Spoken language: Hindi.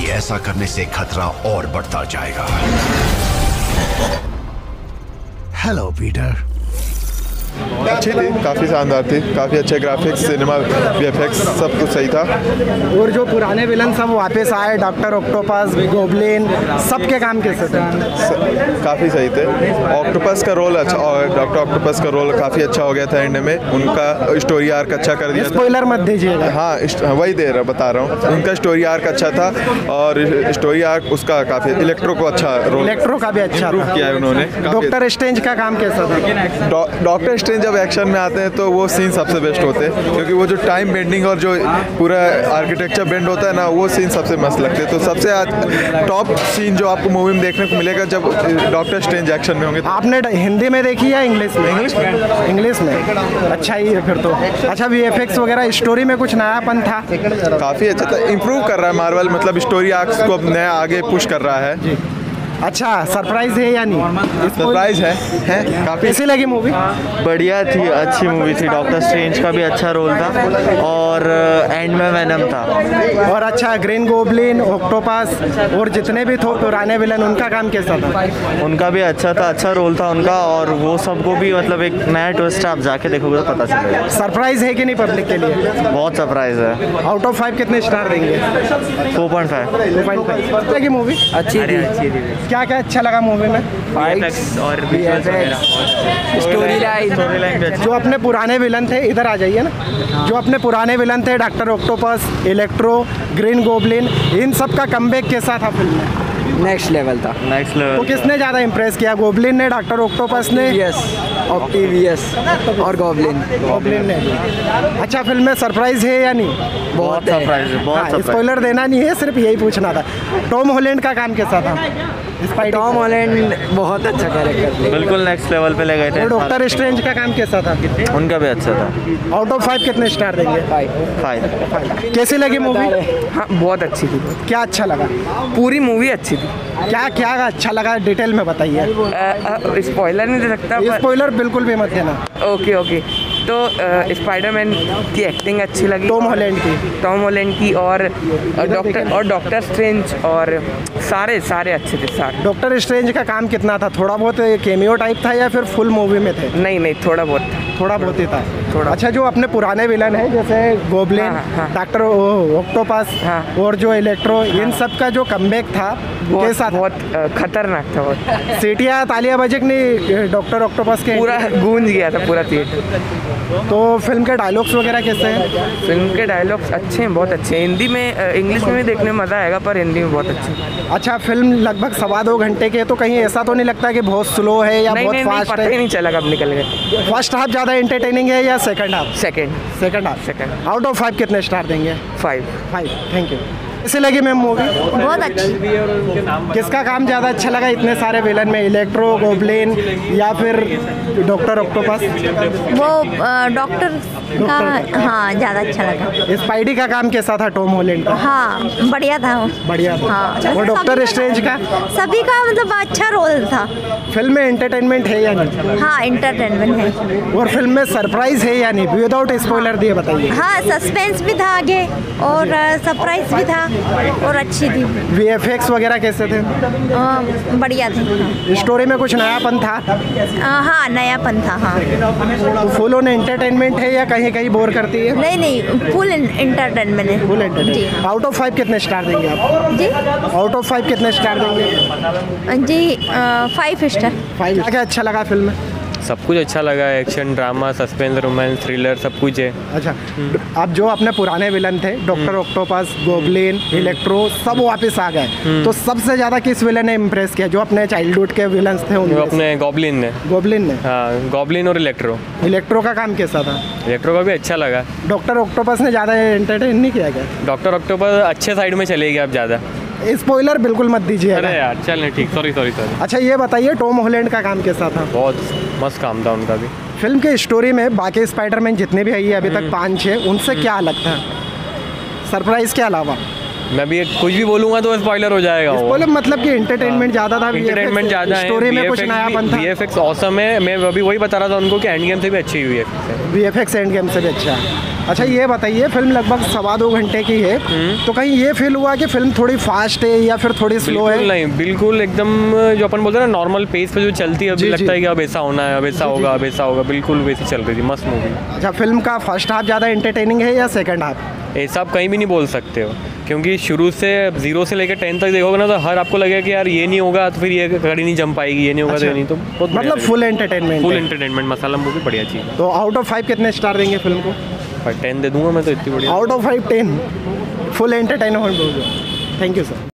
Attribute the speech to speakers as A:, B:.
A: कि ऐसा करने से खतरा और बढ़ता जाएगा। हेलो पीटर
B: अच्छी थी काफ़ी शानदार थी काफ़ी अच्छे ग्राफिक्स सिनेमा वी सब कुछ सही था।
C: और जो पुराने विलन सब वापस आए डॉक्टर ऑक्टोपस गोबलिन सबके काम कैसे थे?
B: काफ़ी सही थे। ऑक्टोपस का रोल अच्छा और डॉक्टर ऑक्टोपस का रोल काफ़ी अच्छा हो गया था एंड में। उनका स्टोरी आर्क अच्छा कर दिया
C: स्पॉइलर मत दीजिएगा।
B: हाँ वही दे रहा बता रहा हूँ। उनका स्टोरी आर्क अच्छा था और स्टोरी आर्क उसका काफ़ी इलेक्ट्रो को अच्छा रोल
C: इलेक्ट्रो का भी अच्छा
B: किया है उन्होंने
C: डॉक्टर स्ट्रेंज का काम कैसा था?
B: डॉक्टर स्ट्रेंज जब एक्शन में आते हैं तो वो सीन सबसे बेस्ट होते हैं क्योंकि वो जो टाइम बेंडिंग और जो पूरा आर्किटेक्चर बेंड होता है ना वो सीन सबसे मस्त लगते हैं। तो सबसे टॉप सीन जो आपको मूवी में देखने को मिलेगा जब डॉक्टर स्ट्रेंज एक्शन में होंगे
C: आपने हिंदी में देखी या इंग्लिश में? इंग्लिश में। इंग्लिश में। अच्छा ही है फिर तो। अच्छा वी वगैरह स्टोरी में कुछ नयापन था?
B: काफ़ी अच्छा था। इम्प्रूव कर रहा है मार्वल मतलब स्टोरी आर्क्स को अब नया आगे पुश कर रहा है।
C: अच्छा सरप्राइज़ है या नहीं?
B: सरप्राइज़ है हैं काफ़ी
C: कैसी लगी मूवी
D: बढ़िया थी अच्छी मूवी थी डॉक्टर स्ट्रेंज का भी अच्छा रोल था और एंड में वैनम था।
C: और अच्छा ग्रीन गोबलिन ऑक्टोपास और जितने भी थे पुराने विलन उनका काम कैसा था?
D: उनका भी अच्छा था अच्छा रोल था उनका और वो सबको भी मतलब एक नया ट्विस्ट आप जाके देखोगे तो पता चलेगा।
C: सरप्राइज़ है कि नहीं पब्लिक के लिए?
D: बहुत सरप्राइज़ है।
C: आउट ऑफ़ फाइव कितने स्टार देंगे?
D: Four point five
C: two point five movie
E: अच्छी थी।
C: क्या क्या अच्छा लगा मूवी में?
E: और स्टोरी लाइन
D: स्टोरी लाइन भी अच्छी।
C: जो अपने पुराने विलन थे इधर आ जाइए ना। जो अपने पुराने विलन थे doctor octopus electro green goblin इन सब का कमबैक कैसा था फ़िल्म में।
E: नेक्स्ट लेवल था।
D: नेक्स्ट
C: तो
D: लेवल
C: किसने ज़्यादा इम्प्रेस किया? गोबलिन ने डॉक्टर ऑक्टोपस ने?
E: यस ऑक्टिवियस और गॉबलिन
C: गोबलिन ने। अच्छा फ़िल्म में सरप्राइज़ है या नहीं?
D: बहुत सरप्राइज़ है बहुत
C: हाँ, स्पॉइलर देना नहीं है सिर्फ़ यही पूछना था। टॉम हॉलैंड का काम कैसा था?
E: टॉम हॉलैंड बहुत अच्छा कैरेक्टर
D: बिल्कुल नेक्स्ट लेवल पे ले गए थे।
C: डॉक्टर स्ट्रेंज का काम कैसा था?
D: उनका भी अच्छा था।
C: आउट ऑफ़ फाइव कितने स्टार देंगे?
D: फाइव
C: कैसी लगी मूवी
F: हाँ बहुत अच्छी थी।
C: क्या अच्छा लगा?
F: पूरी मूवी अच्छी थी।
C: क्या क्या अच्छा लगा? डिटेल में बताइए।
F: स्पॉइलर नहीं दे सकता
C: स्पॉइलर बिल्कुल भी मत देना
F: ओके ओके तो स्पाइडरमैन की एक्टिंग अच्छी लगी।
C: टॉम हॉलैंड की।
F: टॉम हॉलैंड की और डॉक्टर और डॉक्टर स्ट्रेंज और सारे सारे अच्छे थे सारे।
C: डॉक्टर स्ट्रेंज का काम कितना था? थोड़ा बहुत केमियो टाइप था या फिर फुल मूवी में थे?
F: नहीं नहीं थोड़ा बहुत
C: थोड़ा बहुत ही था।
F: थोड़ा।
C: अच्छा जो अपने पुराने विलन है जैसे गोबलिन
F: हाँ, हाँ।
C: डॉक्टर ऑक्टोपस
F: हाँ।
C: और जो इलेक्ट्रो इन सब का जो कमबैक था
F: बहुत
C: कैसा था
F: बहुत खतरनाक था बहुत
C: सीटिया तालिया बजक ने डॉक्टर ऑक्टोपस के
F: पूरा गूंज गया था पूरा थिएटर
C: तो फ़िल्म के डायलॉग्स वगैरह कैसे हैं?
F: फ़िल्म के डायलॉग्स अच्छे हैं बहुत अच्छे हैं। हिंदी में इंग्लिश में भी देखने में मज़ा आएगा पर हिंदी में बहुत अच्छे
C: अच्छा फ़िल्म लगभग सवा दो घंटे के है, तो कहीं ऐसा तो नहीं लगता कि बहुत स्लो है या
F: नहीं
C: बहुत
F: नहीं नहीं
C: फास्ट
F: है? नहीं चला कब निकल गए।
C: फ़र्स्ट हाफ़ ज़्यादा इंटरटेनिंग है या second half
F: second
C: second half
F: second
C: out of five कितने स्टार देंगे?
F: फाइव
C: फाइव थैंक यू कैसे लगी मैम मूवी
G: बहुत अच्छी।
C: किसका काम ज़्यादा अच्छा लगा इतने सारे विलन में? इलेक्ट्रो गोबलिन या फिर डॉक्टर ऑक्टोपस
G: वो डॉक्टर का हाँ ज़्यादा अच्छा लगा।
C: स्पाइडी का काम कैसा था टॉम हॉलैंड का?
G: हाँ बढ़िया था
C: बढ़िया था।
G: हाँ
C: और डॉक्टर स्ट्रेंज का?
G: सभी का मतलब अच्छा रोल था।
C: फ़िल्म में एंटरटेनमेंट है या नहीं?
G: हाँ इंटरटेनमेंट है।
C: और फ़िल्म में सरप्राइज़ है या नहीं? विदाउट स्पॉइलर दिए बताइए।
G: हाँ सस्पेंस भी था आगे और सरप्राइज़ भी था और अच्छी थी।
C: वी वगैरह कैसे थे?
G: बढ़िया थी।
C: स्टोरी में कुछ नयापन था?
G: हाँ नयापन था हाँ।
C: फुल ऑन एंटरटेनमेंट है या कहीं कहीं बोर करती है?
G: नहीं नहीं फुल इंटरटेनमेंट है।
C: Full entertainment out of five कितने स्टार देंगे आप?
G: जी?
C: आउट ऑफ़ फाइव कितने स्टार देंगे?
G: जी फाइव स्टार
C: फाइव क्या अच्छा लगा फ़िल्म में?
H: सब कुछ अच्छा लगा action drama suspense romance thriller सब कुछ है।
C: अच्छा अब जो अपने पुराने विलन थे डॉक्टर ऑक्टोपस गोबलिन इलेक्ट्रो सब वापस आ गए। तो सबसे ज़्यादा किस विलन ने इम्प्रेस किया जो अपने चाइल्डहुड के विलन्स थे
H: वो अपने गॉबलिन ने।
C: गोबलिन ने?
H: हाँ गॉबलिन और इलेक्ट्रो
C: इलेक्ट्रो का काम कैसा था?
H: इलेक्ट्रो का भी अच्छा लगा।
C: डॉक्टर ऑक्टोपस ने ज़्यादा एंटरटेन नहीं किया गया
H: डॉक्टर ऑक्टोपस अच्छे साइड में चलेगी अब ज़्यादा।
C: स्पॉइलर बिल्कुल मत दीजिए
H: अरे यार चल नहीं ठीक सॉरी सॉरी सॉरी
C: अच्छा ये बताइए टॉम होलैंड का काम कैसा था?
H: बहुत मस्त काम था उनका भी।
C: फ़िल्म के स्टोरी में बाकी स्पाइडरमैन जितने भी आई है अभी तक पाँच छः उनसे क्या अलग था? सरप्राइज़ के अलावा।
H: मैं भी कुछ भी बोलूँगा तो स्पॉइलर हो जाएगा वो।
C: मतलब कि एंटरटेनमेंट ज़्यादा था
H: इंटरटेनमेंट ज़्यादा है
C: स्टोरी में कुछ नयापन था।
H: वी एफ़ एक्स औसम है। मैं अभी वही बता रहा था उनको कि एंड गेम से भी अच्छी हुई है।
C: V F X endgame से भी अच्छा है। अच्छा ये बताइए फ़िल्म लगभग सवा दो घंटे की है।
H: हम्म।
C: तो कहीं ये फील हुआ कि फ़िल्म थोड़ी फास्ट है या फिर थोड़ी स्लो है?
H: नहीं बिल्कुल एकदम जो अपन बोलते हैं ना नॉर्मल पेस पे जो चलती है अभी लगता है कि अब ऐसा होना है अब ऐसा होगा अब ऐसा होगा बिल्कुल वैसी चल रही थी मस्त मूवी
C: अच्छा फ़िल्म का फ़र्स्ट हाफ़ ज़्यादा एंटरटेनिंग है या सेकंड हाफ़
H: ऐसा आप कहीं भी नहीं बोल सकते हो। क्योंकि शुरू से ज़ीरो से लेकर टेन तक देखोगे ना तो हर आपको लगेगा कि यार ये नहीं होगा तो फिर ये गाड़ी नहीं जम पाएगी ये नहीं होगा अच्छा। तो नहीं तो बहुत
C: मतलब full entertainment
H: full entertainment masala movie बढ़िया चीज़
C: तो आउट ऑफ़ फाइव कितने स्टार देंगे फ़िल्म को?
H: टेन दे दूँगा मैं तो इतनी बढ़िया।
C: Out of five ten full entertainment thank you sir